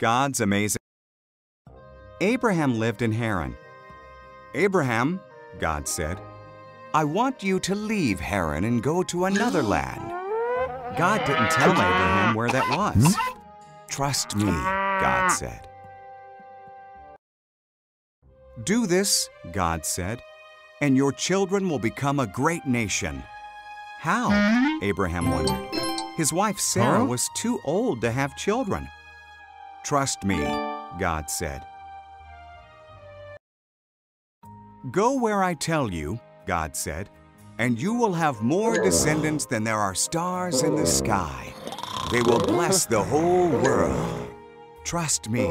God's amazing. Abraham lived in Haran. Abraham, God said, I want you to leave Haran and go to another land. God didn't tell Abraham where that was. Trust me, God said. Do this, God said, and your children will become a great nation. How? Abraham wondered. His wife Sarah was too old to have children. Trust me, God said. Go where I tell you, God said, and you will have more descendants than there are stars in the sky. They will bless the whole world. Trust me.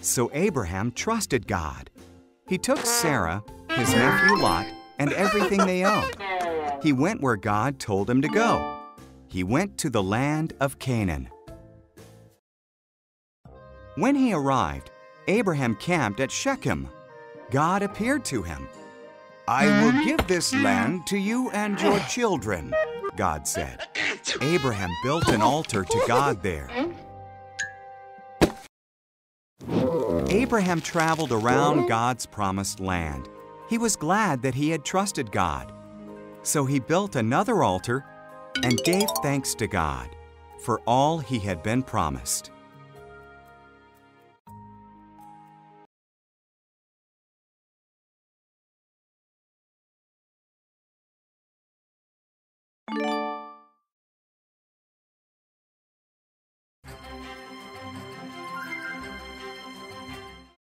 So Abraham trusted God. He took Sarah, his nephew Lot, and everything they owned. He went where God told him to go. He went to the land of Canaan. When he arrived, Abraham camped at Shechem. God appeared to him. I will hmm? give this hmm. land to you and your children, God said. Abraham built an altar to God there. Hmm? Abraham traveled around God's promised land. He was glad that he had trusted God. So he built another altar and gave thanks to God for all he had been promised.